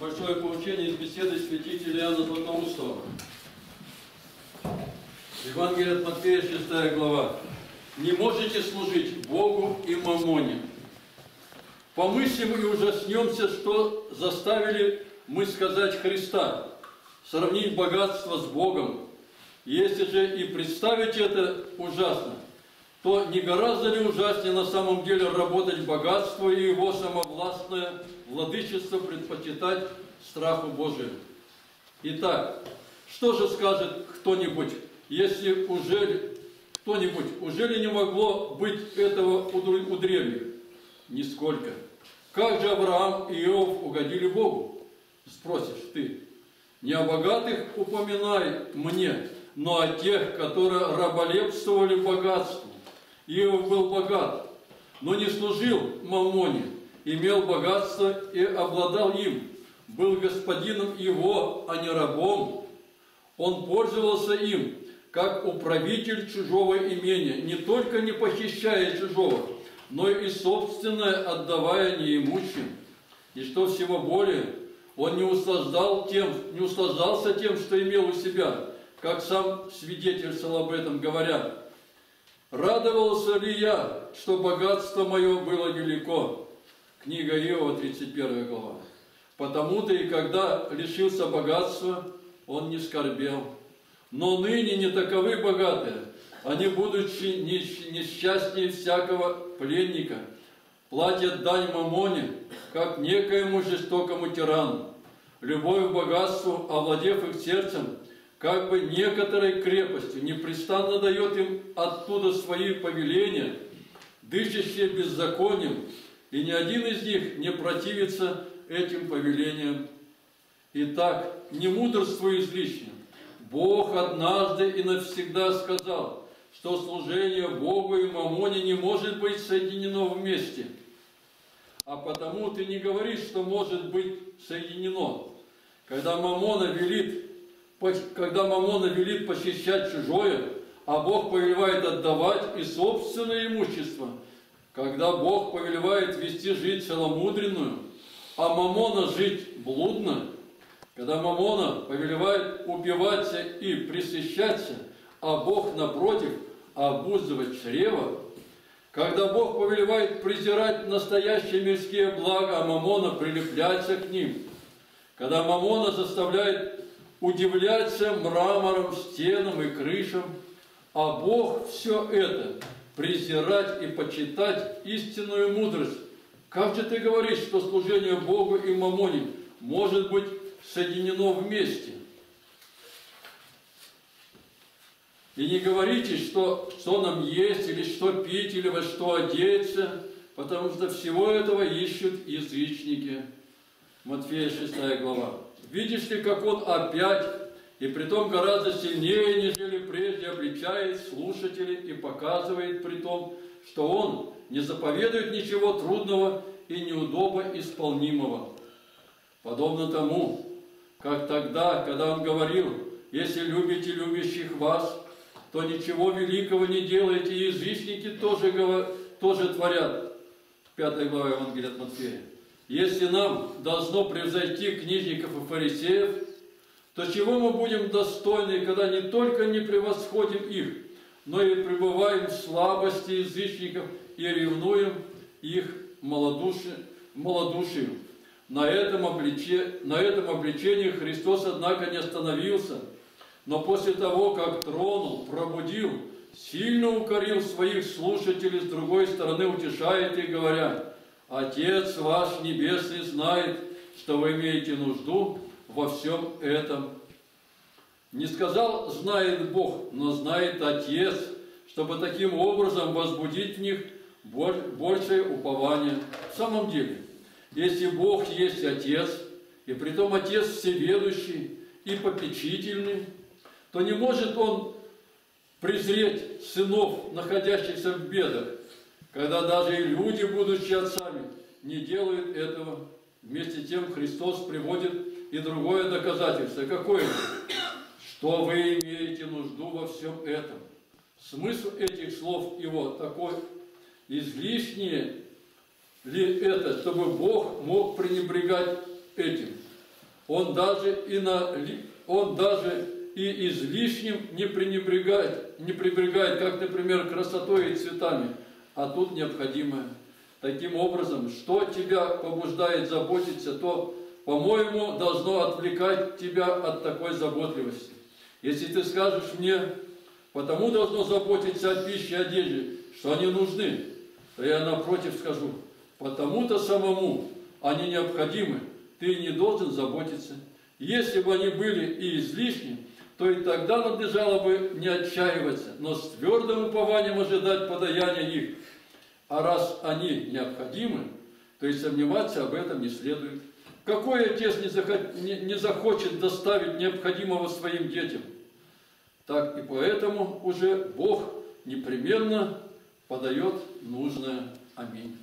Большое поучение из беседы святителя Иоанна Златоустова. Евангелие от Матфея, 6 глава. «Не можете служить Богу и мамоне». Помыслим и ужаснемся, что заставили мы сказать Христа, сравнить богатство с Богом. Если же и представить это ужасно, то не гораздо ли ужаснее на самом деле работать богатство и его самовластное владычество предпочитать страху Божию? Итак, что же скажет кто-нибудь, если уже кто-нибудь, уже ли не могло быть этого у древних? Нисколько. Как же Авраам и Иов угодили Богу? Спросишь ты. Не о богатых упоминай мне, но о тех, которые раболепствовали богатству. Иов был богат, но не служил мамоне, имел богатство и обладал им, был господином его, а не рабом. Он пользовался им, как управитель чужого имения, не только не похищая чужого, но и собственное отдавая неимущим. И что всего более, он не, услаждал тем, не услаждался тем, что имел у себя, как сам свидетельствовал об этом, говоря, «Радовался ли я, что богатство мое было велико?» Книга Иова, 31 глава. «Потому-то и когда лишился богатства, он не скорбел. Но ныне не таковы богатые, они, будучи несчастнее всякого пленника, платят дань мамоне, как некоему жестокому тирану. Любовь к богатству, овладев их сердцем, как бы некоторой крепостью, непрестанно дает им оттуда свои повеления, дышащие беззаконием, и ни один из них не противится этим повелениям. Итак, не мудрствуй излишне. Бог однажды и навсегда сказал – что служение Богу и Мамоне не может быть соединено вместе. А потому ты не говоришь, что может быть соединено. Когда Мамона велит, когда Мамона велит похищать чужое, а Бог повелевает отдавать и собственное имущество, когда Бог повелевает вести жить целомудренную, а Мамона жить блудно, когда Мамона повелевает убиваться и пресыщаться, а Бог, напротив, обуздывать чрево, когда Бог повелевает презирать настоящие мирские блага, а Мамона прилепляться к ним, когда Мамона заставляет удивляться мрамором, стенам и крышам, а Бог все это презирать и почитать истинную мудрость. Как же ты говоришь, что служение Богу и Мамоне может быть соединено вместе? И не говорите, что, что нам есть, или что пить, или во что одеться, потому что всего этого ищут язычники. Матфея 6 глава. Видишь ли, как он опять, и притом гораздо сильнее, нежели прежде, обличает слушателей и показывает при том, что он не заповедует ничего трудного и неудобо исполнимого. Подобно тому, как тогда, когда он говорил, «Если любите любящих вас, то ничего великого не делаете, и язычники тоже, тоже творят. Пятая глава Евангелия от Матфея. Если нам должно превзойти книжников и фарисеев, то чего мы будем достойны, когда не только не превосходим их, но и пребываем в слабости язычников и ревнуем их малодушием? На этом, обличе, на этом обличении Христос, однако, не остановился – но после того, как тронул, пробудил, сильно укорил своих слушателей, с другой стороны утешает их, говоря, «Отец ваш Небесный знает, что вы имеете нужду во всем этом». Не сказал «знает Бог», но знает Отец, чтобы таким образом возбудить в них большее упование. В самом деле, если Бог есть Отец, и притом Отец всеведущий и попечительный, то не может он презреть сынов, находящихся в бедах, когда даже и люди, будучи отцами, не делают этого. Вместе тем Христос приводит и другое доказательство. Какое? Что вы имеете нужду во всем этом. Смысл этих слов его такой, излишнее ли это, чтобы Бог мог пренебрегать этим? Он даже и на он даже и излишним не пренебрегает, не пренебрегает, как, например, красотой и цветами, а тут необходимое. Таким образом, что тебя побуждает заботиться, то, по-моему, должно отвлекать тебя от такой заботливости. Если ты скажешь мне, потому должно заботиться о пище и одежде, что они нужны, то я напротив скажу, потому-то самому они необходимы, ты не должен заботиться. Если бы они были и излишни, то и тогда надлежало бы не отчаиваться, но с твердым упованием ожидать подаяния их. А раз они необходимы, то и сомневаться об этом не следует. Какой отец не, захо- не- не захочет доставить необходимого своим детям? Так и поэтому уже Бог непременно подает нужное. Аминь.